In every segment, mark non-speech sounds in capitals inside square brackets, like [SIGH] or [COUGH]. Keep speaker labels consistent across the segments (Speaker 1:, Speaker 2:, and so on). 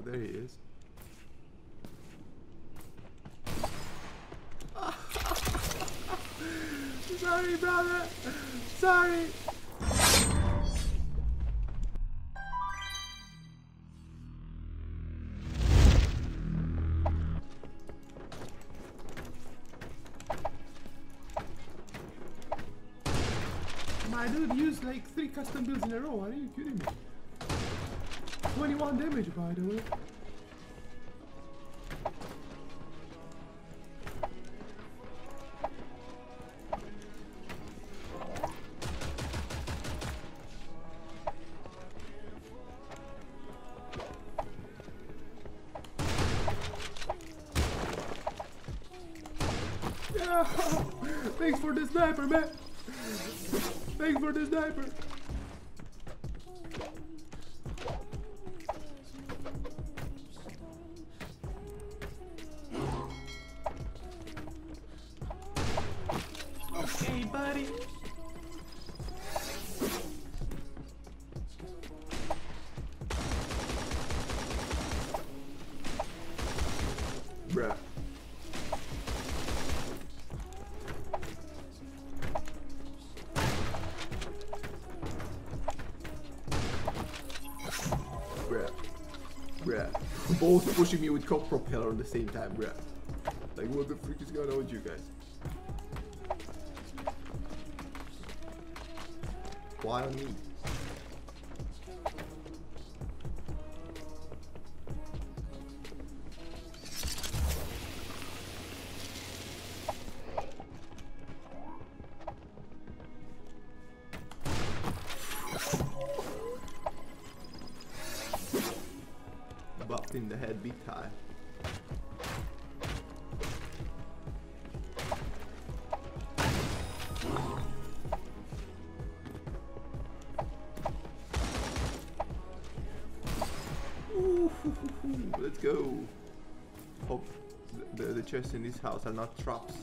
Speaker 1: Oh, there he is. [LAUGHS] Sorry, brother. Sorry. My dude used like three custom builds in a row. Are you kidding me? 21 damage, by the way. [LAUGHS] Thanks for the sniper, man. Thanks for the sniper. Bruh. Both pushing me with cock propeller at the same time, bruh. Like, what the freak is going on with you guys? Why on me? Buffed in the head big time. Let's go. Hope the, the chests in this house are not traps.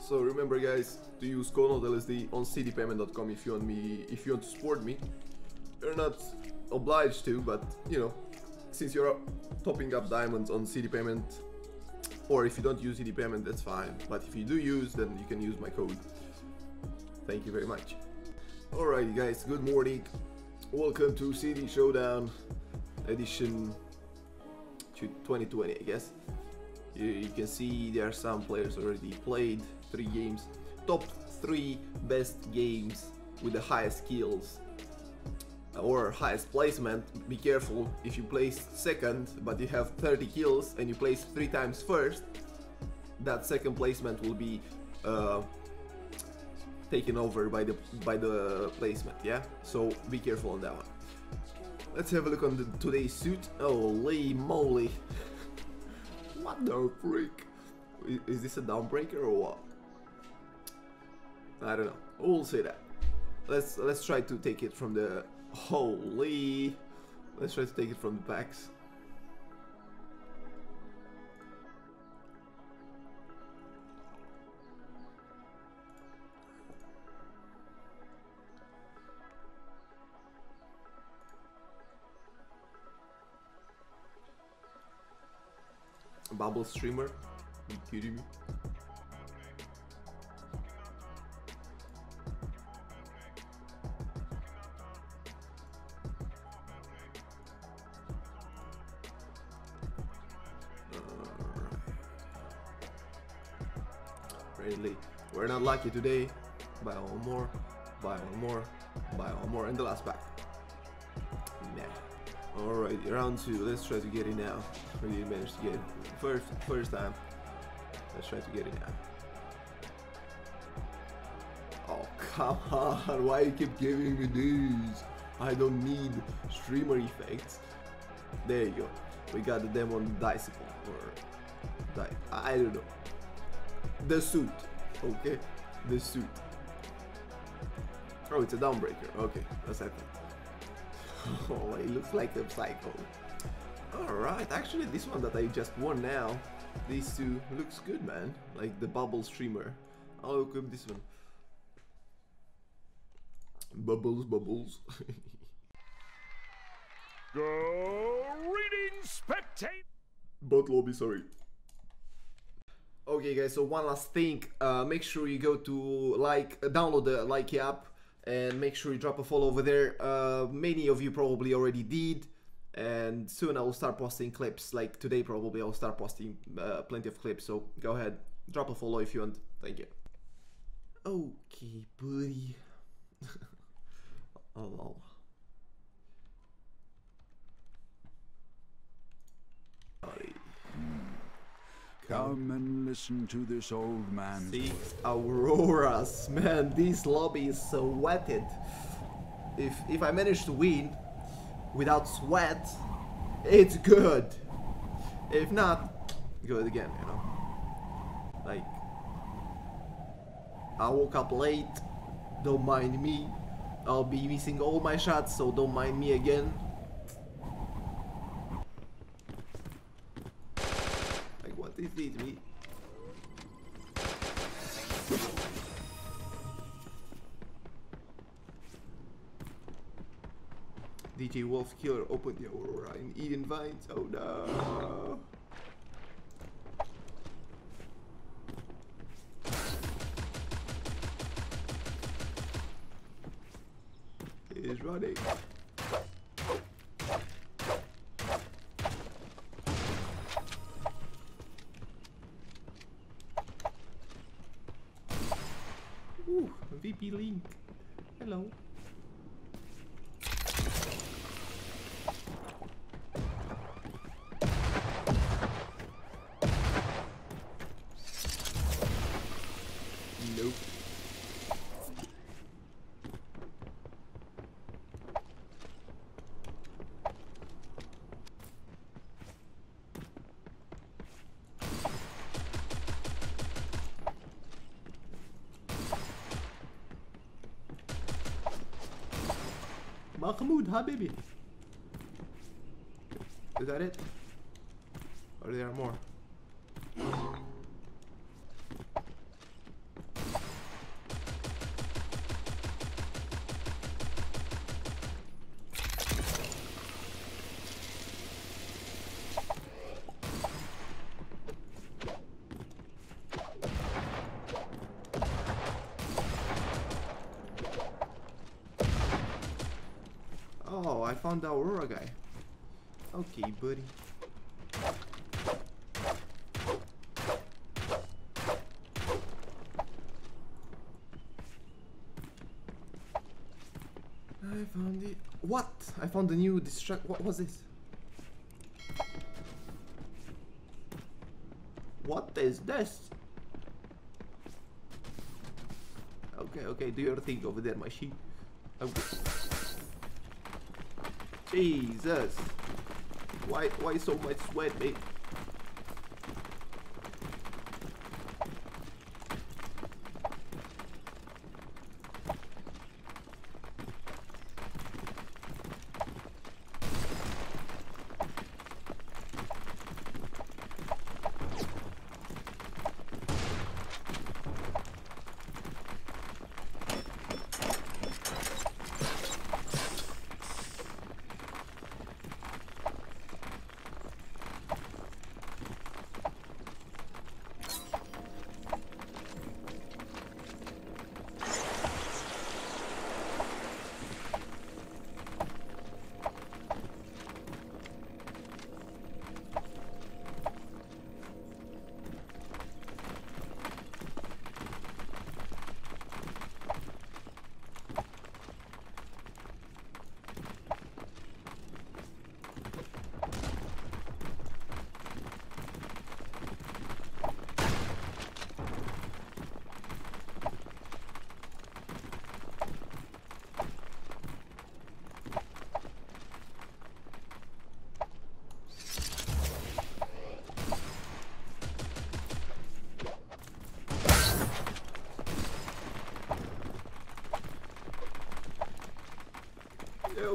Speaker 1: So remember guys to use code LSD on cdpayment.com if you want me if you want to support me. You're not obliged to, but you know, since you're topping up diamonds on CD payment, or if you don't use CD payment, that's fine. But if you do use, then you can use my code. Thank you very much. Alright guys, good morning. Welcome to CD Showdown edition to 2020, I guess. You, you can see there are some players already played three games. Top three best games with the highest kills or highest placement. Be careful if you place second but you have 30 kills and you place three times first, that second placement will be uh, taken over by the by the placement. Yeah, so be careful on that one. Let's have a look on the today's suit. Holy moly! [LAUGHS] what the freak? I- Is this a downbreaker or what? I don't know. We'll see that. Let's let's try to take it from the holy. Let's try to take it from the backs. Bubble streamer? you kidding me? Really, we're not lucky today. Buy one more, buy one more, buy one more, and the last pack. Nah. Alright, round two. Let's try to get it now. We did manage to get it first first time. Let's try to get it now. Oh come on! [LAUGHS] Why you keep giving me these? I don't need streamer effects. There you go. We got the demon Disciple or di I don't know. The suit. Okay, the suit. Oh, it's a downbreaker. Okay, that's it. [LAUGHS] Oh, it looks like a psycho. Alright, actually this one that I just won now, these two looks good man. Like the bubble streamer. I'll equip this one. Bubbles, bubbles. [LAUGHS]
Speaker 2: Greetings Tape.
Speaker 1: Bot lobby, sorry. Okay, guys. So one last thing. Uh, make sure you go to like, uh, download the Like app, and make sure you drop a follow over there. Uh, many of you probably already did, and soon I will start posting clips. Like today, probably I'll start posting uh, plenty of clips. So go ahead, drop a follow if you want. Thank you. Okay, buddy. [LAUGHS] oh, oh. Sorry.
Speaker 2: Come and listen to this old man.
Speaker 1: Six Auroras, man, this lobby is so wetted. If if I manage to win without sweat, it's good. If not, good again, you know. Like I woke up late, don't mind me. I'll be missing all my shots, so don't mind me again. Like what is this, me? DJ Wolf Killer opened the Aurora in Eden Vines. Oh no. He's running. Link. Hello. Nope. Mahmoud Habibi. Is that it? Or there are more? Oh, I found the Aurora guy. Okay, buddy. I found the what? I found the new distract. What was this? What is this? Okay, okay, do your thing over there, my sheep. Okay. Jesus. Why why so much sweat, mate?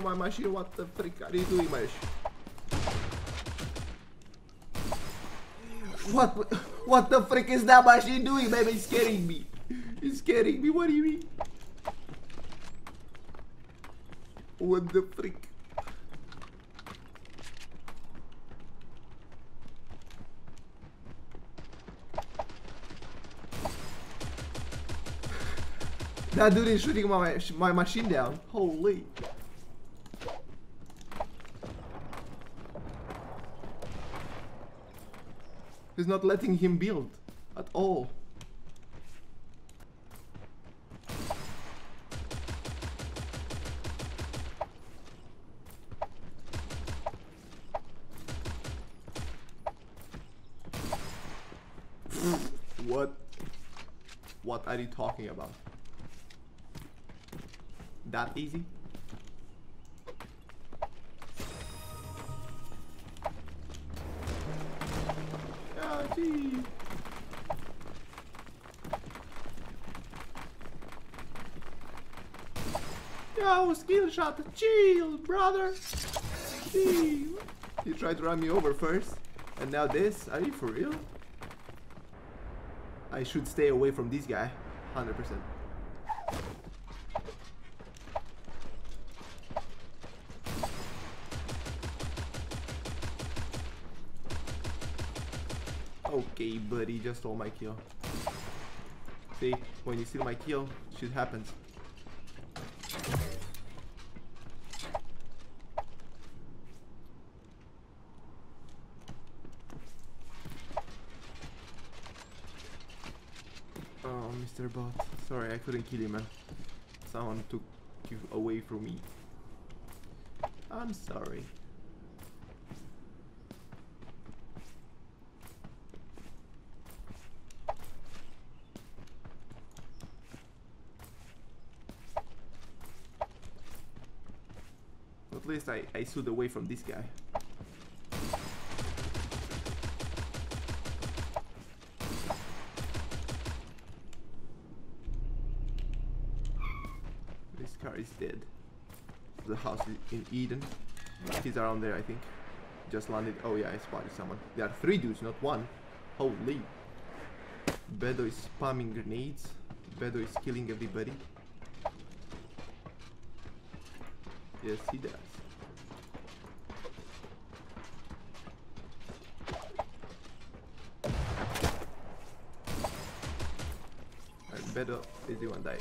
Speaker 1: my machine, what the frick are you doing, machine? What, what the frick is that machine doing, baby? It's scaring me. It's scaring me, what do you mean? What the frick? That dude is shooting my my machine down. Holy. He's not letting him build at all. what? What are you talking about? That easy? Yo, skill shot, chill, brother. Chill. He tried to run me over first, and now this? Are you for real? I should stay away from this guy, 100%. Okay, buddy, just stole my kill. See, when you steal my kill, shit happens. Oh, Mr. Bot. Sorry, I couldn't kill him, man. Someone took you away from me. I'm sorry. Least I, I stood away from this guy. This car is dead. The house is in Eden. He's around there, I think. Just landed. Oh yeah, I spotted someone. There are three dudes, not one. Holy. Bedo is spamming grenades. Bedo is killing everybody. Yes, he does. better easy one day.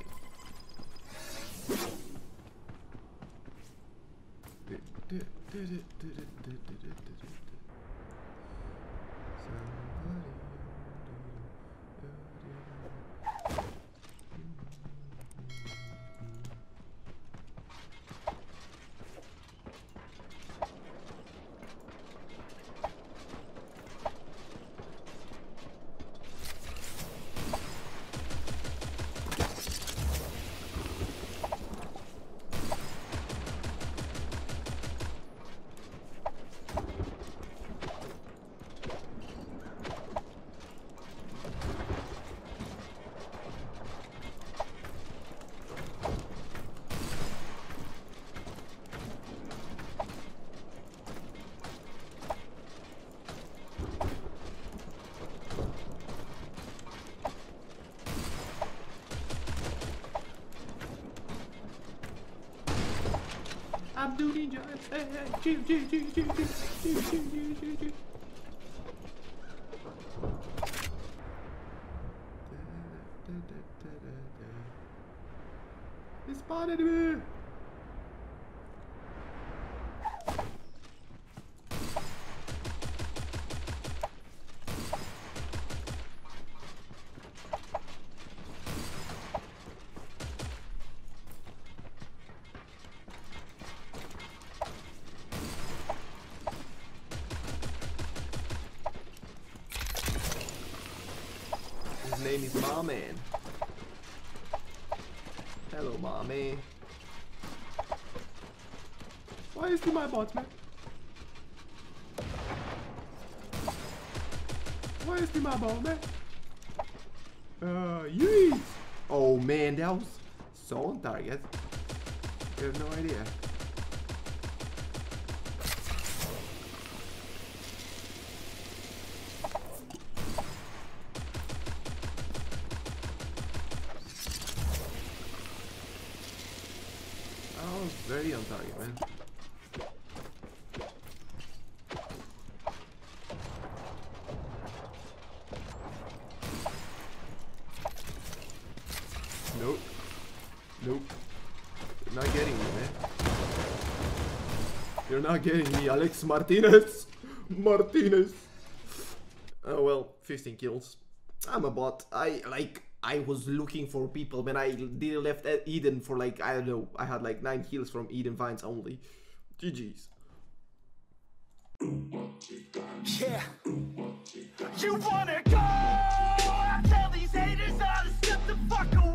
Speaker 1: Abdul Ninja. He spotted me! Name is Marman. Hello, Marman. Why is he my bot, man? Why is he my bot, man? Uh, yeet! Oh man, that was so on target. You have no idea. Very on target, man. Nope. Nope. Not getting me, man. You're not getting me, Alex Martinez. [LAUGHS] Martinez. Oh well, 15 kills. I'm a bot. I like I was looking for people when I did left Eden for like I don't know. I had like nine kills from Eden Vines only. GG's.
Speaker 3: Yeah. You wanna go? I tell these haters all to step the fuck away.